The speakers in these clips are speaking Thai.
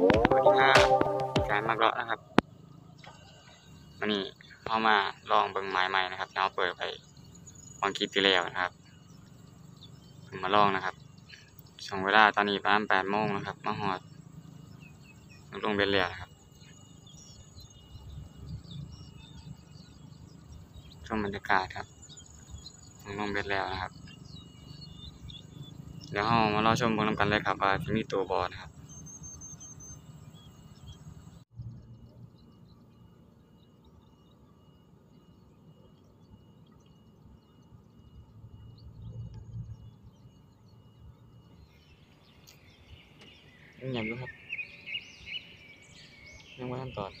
สวัสดีครับการมาเลาะนะครับวันนี้เข้ามาลองเบิ่งไม้ใหม่นะครับเราเปิดไปวางคลิปที่แล้วนะครับผมมาลองนะครับช่วงเวลาตอนนี้ประมาณแปดโมงนะครับมาหอดลงเบลเลียนะครับชมบรรยากาศครับลงเบลแล้วนะครับ เดี๋ยวเรามารอชมพร้อมกันเลยครับว่าจะมีตัวบอนะครับ ยังยังอยู่ครับ ยังไม่ทันตอน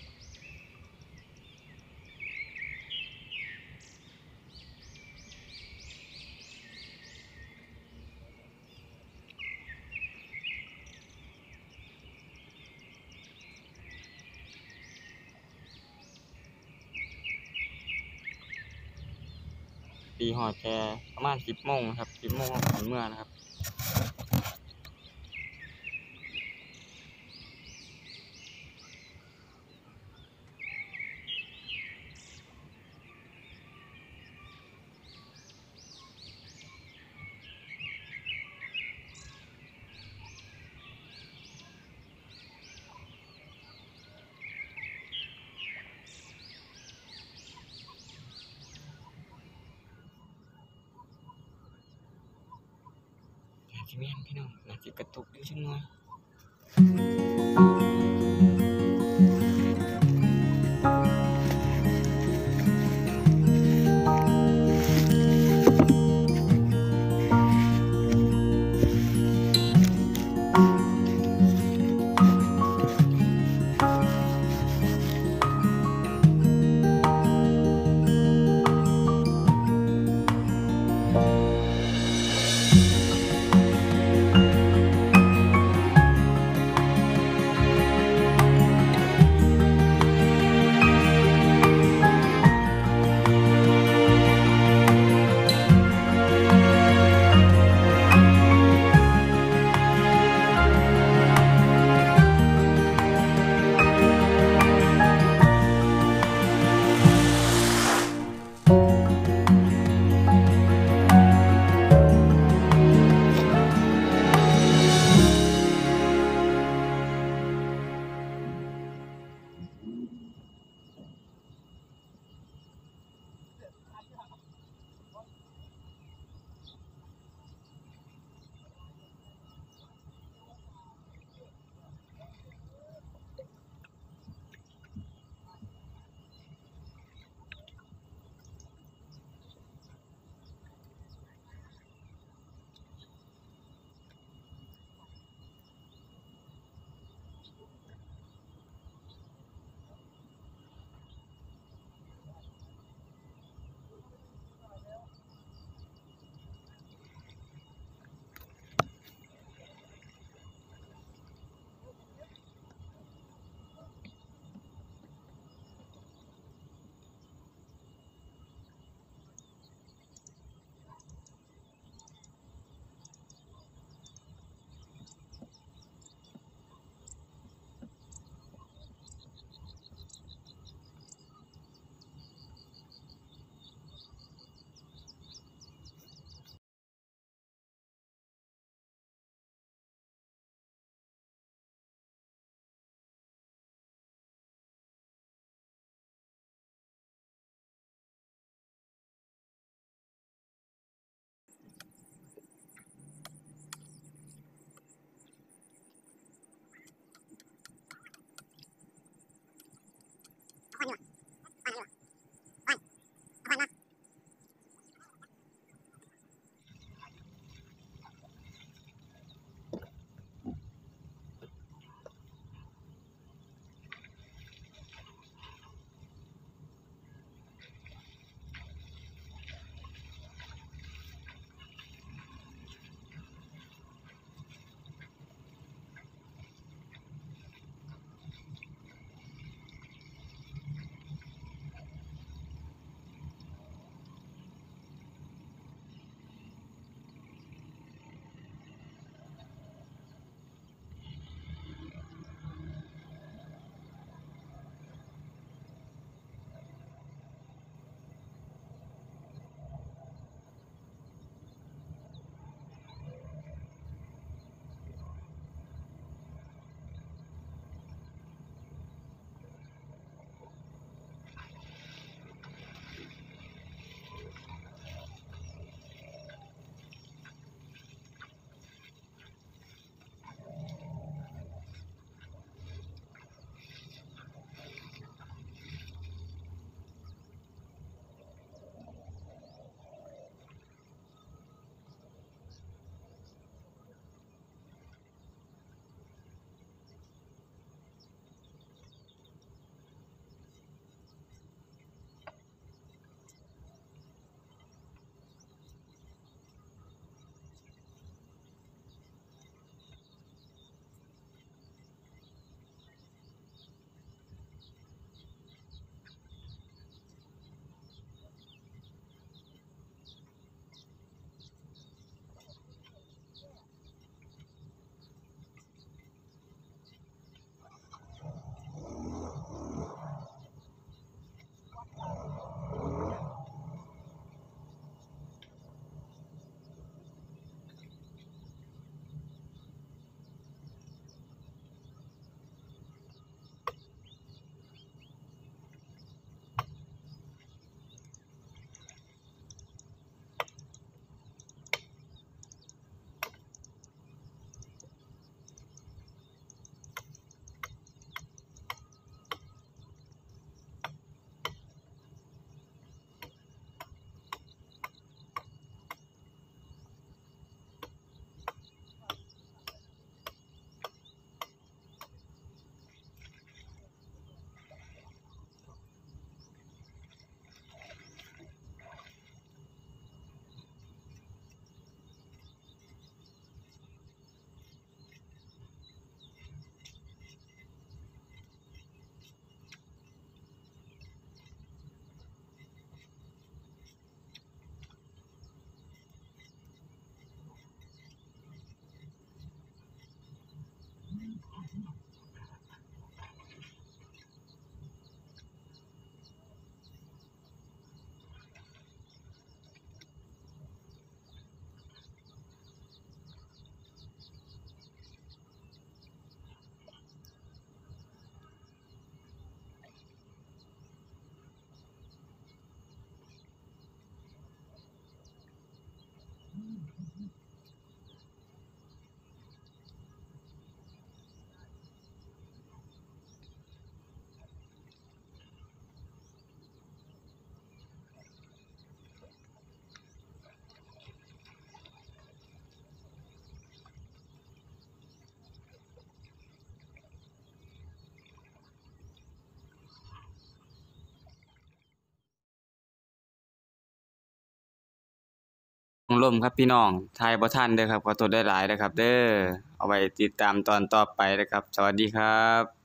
ตีหอดแค่ประมาณสิบโมงนะครับสิบโมงก่อนเมื่อนะครับ น่าจะแม่นพี่น้องน่าจะกระตุกอยู่จังหน่อย ลมครับพี่น้องทายบ่ทันเด้อครับขอโทษหลายนะครับ เด้อเอาไว้ติดตามตอนต่อไปนะครับ สวัสดีครับ